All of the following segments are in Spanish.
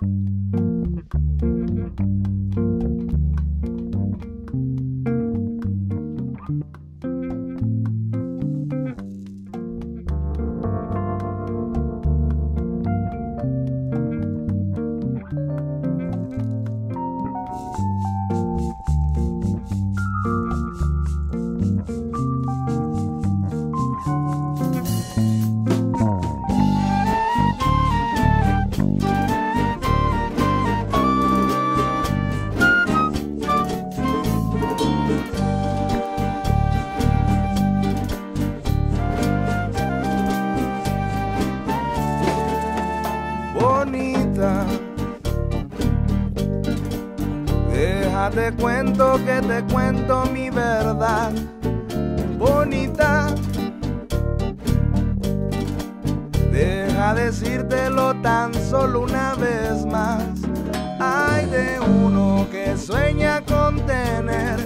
bonita. Déjate cuento que te cuento mi verdad, bonita. Deja decírtelo tan solo una vez más. Hay de uno que sueña con tener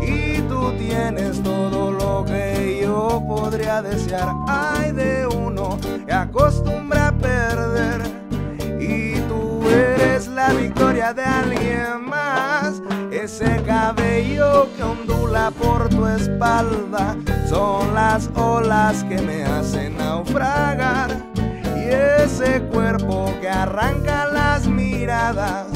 y tú tienes todo lo que yo podría desear. Hay de uno que acostumbra a perder y tú eres la victoria de alguien más. Ese cabello que ondula por tu espalda son las olas que me hacen naufragar. Y ese cuerpo que arranca las miradas,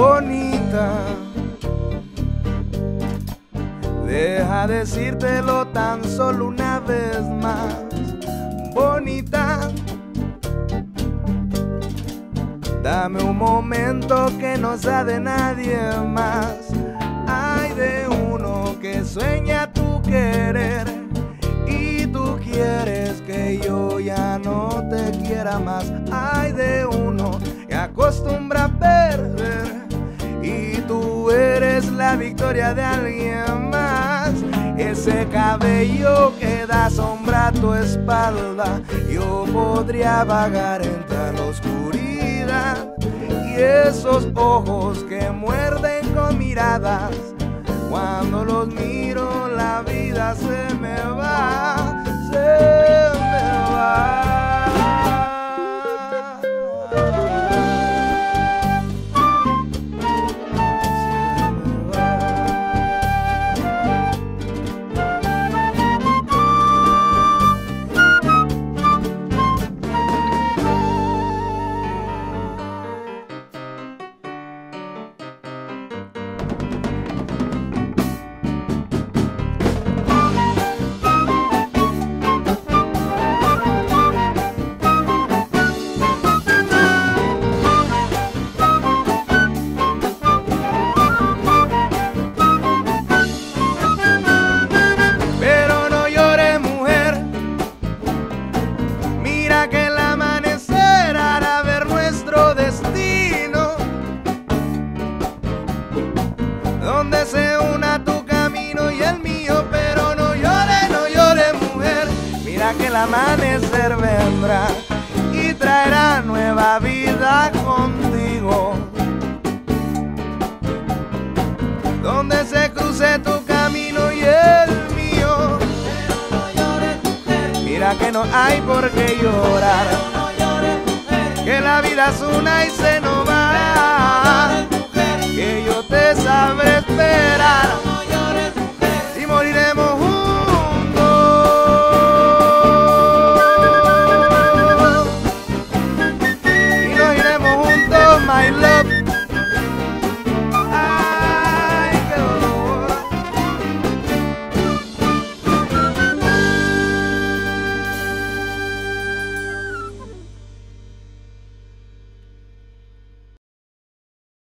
bonita. Deja decírtelo tan solo una vez más, bonita. Dame un momento que no sea de nadie más. Hay de uno que sueña tu querer y tú quieres que yo ya no te quiera más. Victoria de alguien más. Ese cabello que da sombra a tu espalda, yo podría vagar entre la oscuridad. Y esos ojos que muerden con miradas, cuando los miro la vida se me Que el amanecer vendrá y traerá nueva vida contigo. Donde se cruce tu camino y el mío. Mira que no hay por qué llorar. Que la vida es una y se nos va.